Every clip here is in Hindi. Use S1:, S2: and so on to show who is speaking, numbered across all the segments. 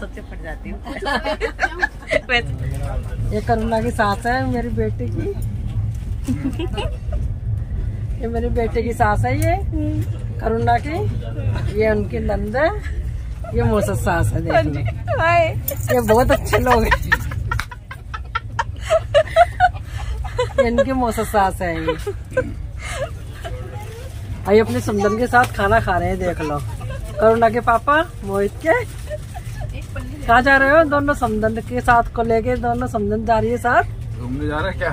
S1: सबसे फट जाती हूँ।
S2: ये करुणा की सास है मेरी बेटी की। ये मेरी बेटे की सास है ये करुणा की। ये उनकी नंद है। ये मोसत सास है देख लो।
S1: हाय।
S2: ये बहुत अच्छे लोग हैं। इनकी सास है ये। आइए अपने सुंदर के साथ खाना खा रहे हैं देख लो। करुणा के पापा मोहित के। कहाँ जा रहे हो? दोनों समदन के साथ को लेके दोनों समदन जा रही है साथ?
S3: घूमने जा रहा है क्या?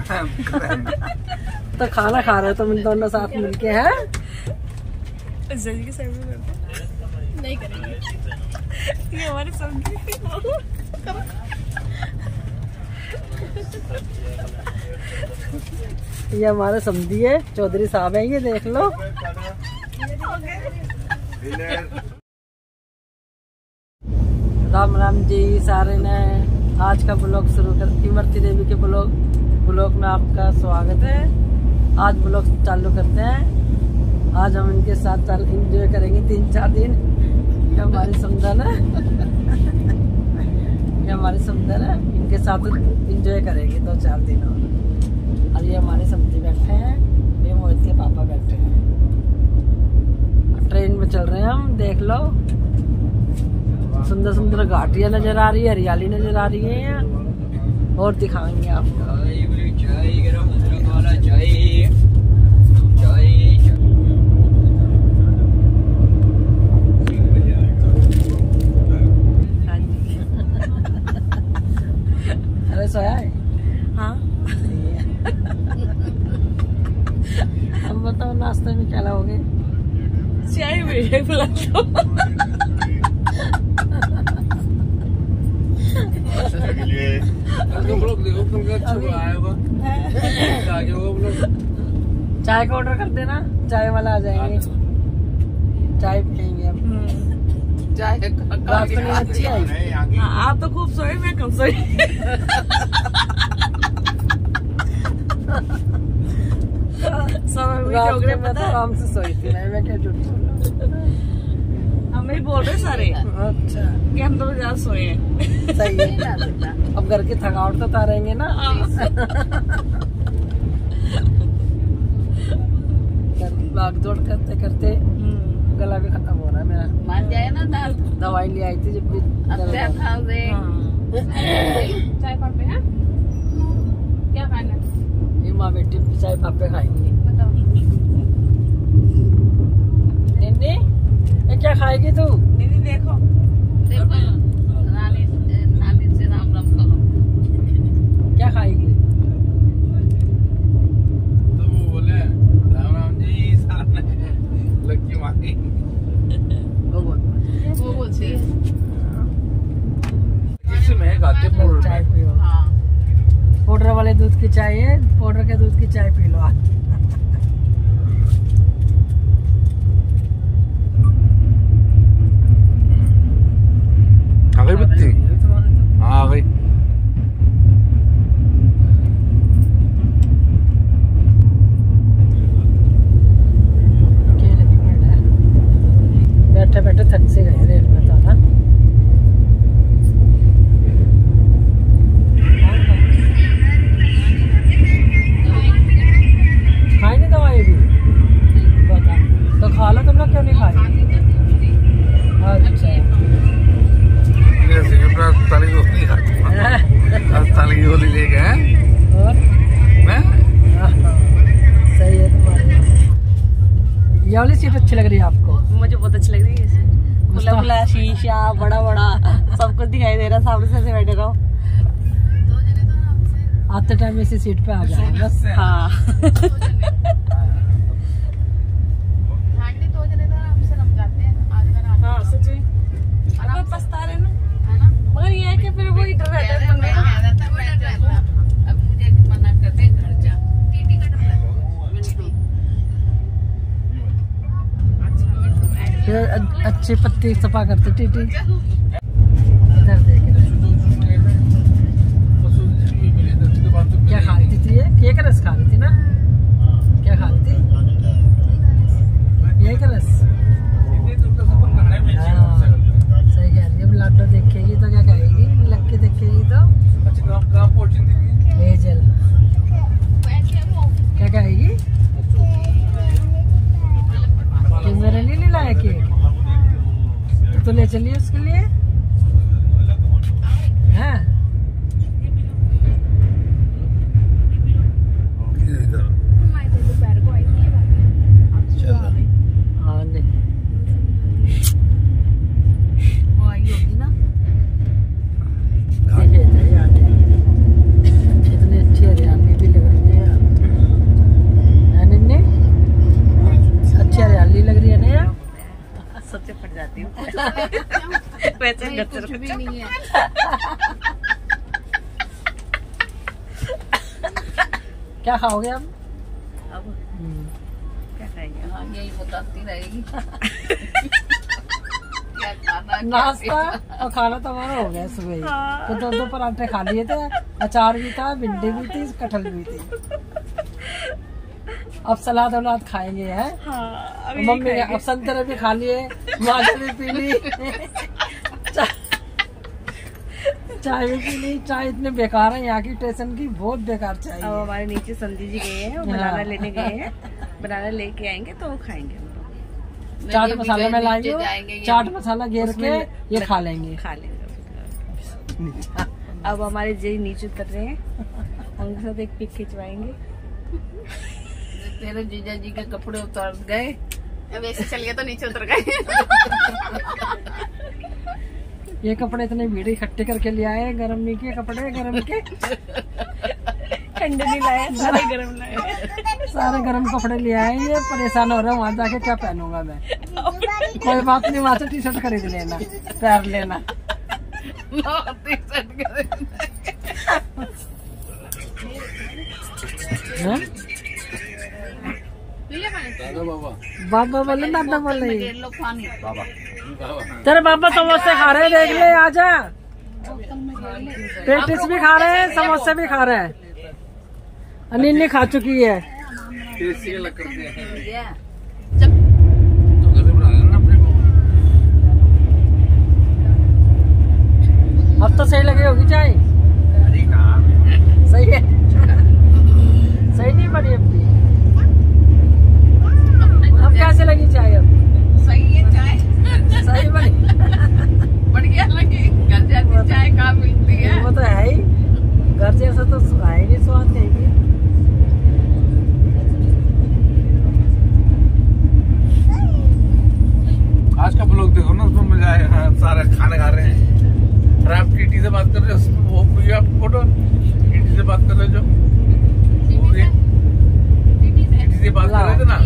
S2: तो खाना खा रहे हो तुम इन दोनों साथ मिलके हैं?
S1: जल्दी नहीं करेंगे। ये हमारे सब्ज़ी
S2: ये हमारे समझी है चौधरी साहब है ये देख लो राम राम जी सारे ने आज का ब्लॉग शुरू कर, इमरती देवी के ब्लॉग ब्लॉग में आपका स्वागत है। आज ब्लॉग चालू करते हैं। आज हम इनके साथ चाल इंजॉय करेंगे तीन चार दिन। ये हमारी समझन है। ये हमारी समझन है। इनके साथ इंजॉय करेंगे दो चार दिन और। और ये हमारे समझी बैठे हैं। ये मोहित के पापा बैठे हैं। ट्रेन में चल रहे हैं हम, देख लो। सुंदर सुंदर घाटियाँ नज़र आ रही है हरियाली नज़र आ रही है और दिखाएँगे आपको।
S1: हाँ
S2: अरे सोया है?
S1: हाँ।
S2: हम बताओ नाश्ते में क्या लाओगे?
S1: चाय मेरे बुला
S2: चाय का ऑर्डर कर देना चाय वाला आ जाएँगे। चाय पियेंगे हम
S1: चाय
S2: रात में नींद अच्छी आई।
S1: हाँ, आप तो खूब सोए मैं कम सोई। सब
S2: तो
S1: पता
S2: आराम से सोई थी। मैं मैं क्या झूठ बोलूँ।
S1: हमें बोल रहे सारे।
S2: अच्छा।
S1: कि हम तो सोए
S2: सही है। अब घर की थकावट तो उतारेंगे ना। भाग दौड़ करते करते
S1: हम्म,
S2: गला भी खत्म हो रहा है मेरा।
S4: मान जाए ना दाल
S2: दवाई ले आई थी जब भी
S1: हाँ।
S4: चाय पापे हैं? क्या खाना?
S2: ये माँ बेटी चाय पापे खाएँगे।
S4: बताओ
S2: निन्नी ये क्या खाएगी तू?
S1: दीदी देखो।
S4: देखो नानी नानी से राम राम करो
S2: क्या खाएगी?
S3: तो वो बोले राम राम जी सामने लक्की मांगी।
S2: वो बोल
S4: वो बोलती है।
S3: किसी में गाते पोल
S2: चाय पियो
S4: हाँ
S2: पाउडर वाले दूध की चाय है पाउडर के दूध की चाय पी लो आज
S3: आ गई बत्ती हाँ आ गई
S2: केले की पेड़ है बैठे बैठे थक से गए रेल में तो ना खाई नहीं दवाई भी बता तो खा लो तुम लोग क्यों नहीं खाई अच्छा
S3: जैसे कि अपना अस्पताल की गोली खाता अस्पताल की गोली लेके हैं
S2: और
S3: मैं
S2: सही है तुम्हारी ये वाली सीट अच्छी लग रही है आपको।
S1: मुझे बहुत अच्छी लग रही है खुला खुला शीशा बड़ा बड़ा सब कुछ दिखाई दे रहा है। सामने से बैठे रहो।
S2: आते टाइम इसी सीट पे आ जाए बस
S1: हाँ।
S4: ठंडी दो जने तो हैं।
S1: हाँ पछता रहे ना? मगर ये है कि फिर वो डर रहता है
S4: है है। अब मुझे मना करते हैं, घर जा टीटी कट रहा है मिंटू
S2: फिर अ- अच्छी पत्ती सफ़ा करते टीटी तो ले चलिए उसके लिए। नहीं,
S4: कुछ भी नहीं है।
S2: क्या खाओगे आप?
S1: अब
S2: हम्म,
S1: क्या खाएँगे?
S4: हाँ यही बताती रहेगी। क्या खाना क्या
S2: नाश्ता और खाना तो हमारा हो गया सुबह ही।
S1: हाँ।
S2: तो दो दो पराठे खा लिए थे अचार भी था भिंडी भी थी कटहल भी थी। अब सलाद वलाद खाएँगे हैं?
S1: हाँ
S2: मम्मी अब संतरे भी खा लिए माजा भी पी ली। चाय भी पी ली चाय इतने बेकार है यहाँ की स्टेशन की बहुत बेकार चाय
S1: अब
S2: है।
S1: हमारे नीचे संधि जी गए हैं
S2: हाँ।
S1: बनाना लेने गए हैं। बनाना लेके आएँगे तो वो खाएँगे
S2: चाट मसाला में लाएँगे चाट मसाला घेर के ये खा लेंगे।
S1: खा लेंगे अब हमारे जी नीचे उतर रहे हैं। उनके साथ एक पिक खिंचवाएँगे।
S4: तेरे जीजा जी के कपड़े उतर गए।
S1: अब ऐसे चलिए तो नीचे उतर गए।
S2: ये कपड़े इतने भीड़ इकट्ठे करके ले आए गरम नहीं किए कपड़े गर्म के
S1: ठंडे नहीं लाए सारे गर्म लाए।
S2: सारे गरम कपड़े ले आए ये परेशान हो रहे हैं वहाँ जाके क्या पहनूँगा मैं? कोई बात नहीं वहाँ से टी शर्ट खरीद लेना पैर लेना।
S4: टी-शर्ट के
S2: हैं?
S3: बाबा
S2: बाबा बोले दादा बोले।
S4: घेर लो पानी
S3: बाबा।
S2: तेरे बाबा समोसे खा रहे हैं देख ले आजा पेटिस भी खा रहे हैं समोसे भी खा रहे हैं। अनिन्नी खा चुकी है।
S3: हैं
S2: अब तो सही लगी होगी चाय। सही है। सही नहीं बनी अब भी अब कैसे लगी चाय अब
S4: सही है चाय
S2: सही बनी
S4: बढ़िया लगी घर जाती चाय कहाँ मिलती है
S2: वो तो है ही घर जैसा तो है ही नहीं स्वाद कहीं भी
S3: ब्लॉग देखो ना उसमें मज़ा आया। हाँ, सारा खाना खा रहे हैं। और आप टीटी से बात कर रहे हो उसमें वो कोई आप फ़ोटो टीटी से बात कर रहे हो जो? टीटी से? बात कर रहे थे ना?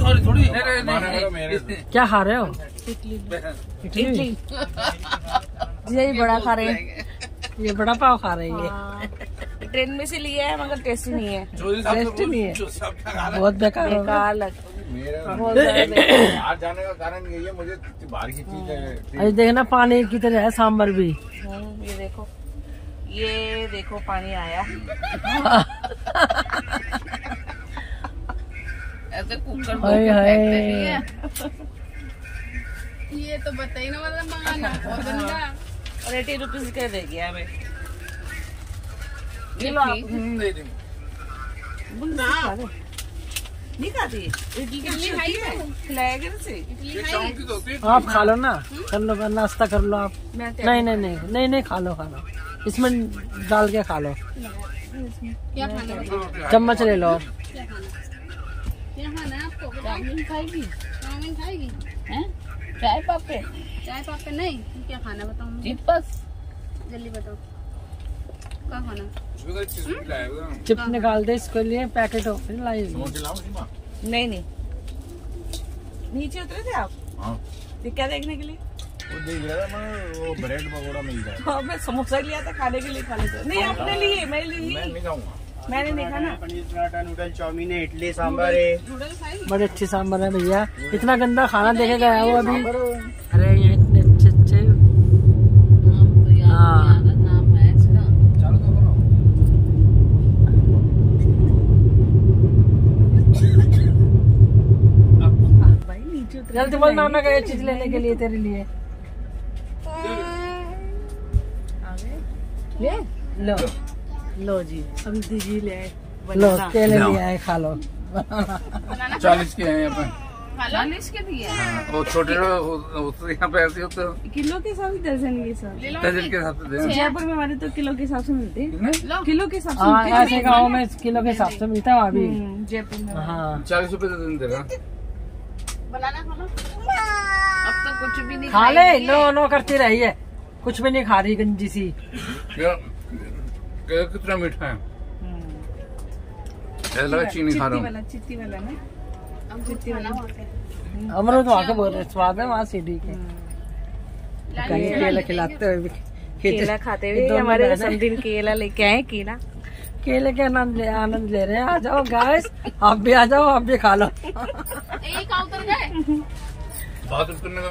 S3: सॉरी थोड़ी। नहीं नहीं नहीं।
S2: क्या खा रहे हो?
S1: इडली।
S2: इडली।
S1: यही बड़ा खा रहे हैं।
S2: ये बड़ा पाव खा रही है।
S1: हाँ, ट्रेन में से लिया है मगर टेस्टी नहीं है।
S2: टेस्ट नहीं है। बहुत बेकार
S1: बेकार लग ज़्यादा बेकार।
S3: बाहर जाने का कारण यही है मुझे बाहर की चीज़ है।
S2: अरे देखना पानी की तरह है सांबर भी।
S1: हम्म, ये देखो। ये देखो पानी आया।
S4: ऐसे कुकर
S2: हाय हाय।
S4: ये तो बताई ना मतलब मंगाना
S1: और एटी रुपीज़ का दे गया हमें
S4: ये
S1: लो आप।
S3: नहीं नहीं
S1: खाती इडली
S4: है?
S1: खिलाएगा से
S4: है
S3: तो है
S2: आप खा लो ना। कर लो नाश्ता कर लो आप।
S1: मैं
S2: नहीं नहीं नहीं नहीं नहीं खा लो खा लो। इसमें डाल के खा लो।
S4: क्या खाना
S2: चम्मच ले लो
S4: क्या खाना क्या खाना है आपको? चाउमीन खाएगी? चाउमीन खाएगी? हैं? चाय पापे चाय पापे नहीं? क्या खाना बताओ
S1: चिप्स।
S4: जल्दी बताओ। खाना।
S3: तो चिप्स
S2: निकाल दे इसके लिए पैकेट हो फिर लाई?
S1: नहीं नहीं। नीचे उतरे थे आप?
S3: हाँ।
S1: क्या देखने के लिए?
S3: वो देख रहा था मैं वो ब्रेड पकौड़ा मिलता है।
S1: हाँ मैं समोसा लिया था खाने के लिए खा लेते नहीं आपने लिए मैं
S3: मैं
S1: ली
S3: नहीं खाऊँगा।
S1: मैंने नहीं खाना।
S5: पनीर पराठा नूडल चाउमीन है इडली सांभर है
S2: बड़े अच्छे सांबर है भैया। इतना गंदा खाना देखे गया वो अभी। अरे ये इतने अच्छे अच्छे
S4: नाम तो याद
S2: हाँ।
S4: नहीं आ रहा नाम है इसका
S3: चालू तो करो
S1: भाई नीचे उतरे
S2: जल्दी बोल नाना का ये चीज़ लेने के लिए तेरे लिए। ले लो।
S1: लो। जी हम दीजिए ले
S2: लो। केले आए खा लो।
S3: चालीस के हैं यहाँ पे।
S4: खा लो। चालीस के दिए
S3: हाँ, वो छोटे वो- वो तो यहाँ पे ऐसे होते हैं।
S1: किलो के हिसाब से दर्जन के हिसाब
S3: दर्जन के हिसाब से
S1: जयपुर में हमारे तो किलो के हिसाब से मिलते हैं। किलो के हिसाब से
S2: हाँ
S1: हैं।
S2: ऐसे गाँव में किलो के हिसाब से मिलता है वहाँ भी।
S1: हम्म, जयपुर में।
S2: हाँ।
S3: चालीस रूपए दर्जन दे रहा
S4: बनाना खा अब तो कुछ भी नहीं
S2: खा ले। नो नो करती रही है। कुछ भी नहीं खा रही गंजी सी।
S3: क्या? क्या कितना मीठा है? लगा चीनी खा रहा हूँ।
S1: वाला चित्ती वाला ना?
S4: अब खाना वहाँ पे।
S2: अमरूद वहाँ के बोल रहे स्वाद है वहाँ सीढ़ी के। कहीं केला खिलाते हुए भी
S1: केला खाते हुए हमारे
S2: बहनें।
S1: समदिन केला लेके आए केला
S2: केले के आनंद ले आनंद ले रहे हैं। आ जाओ गाइस आप भी आ जाओ आप भी खा लो।
S4: एक उतर गए
S3: बात करने का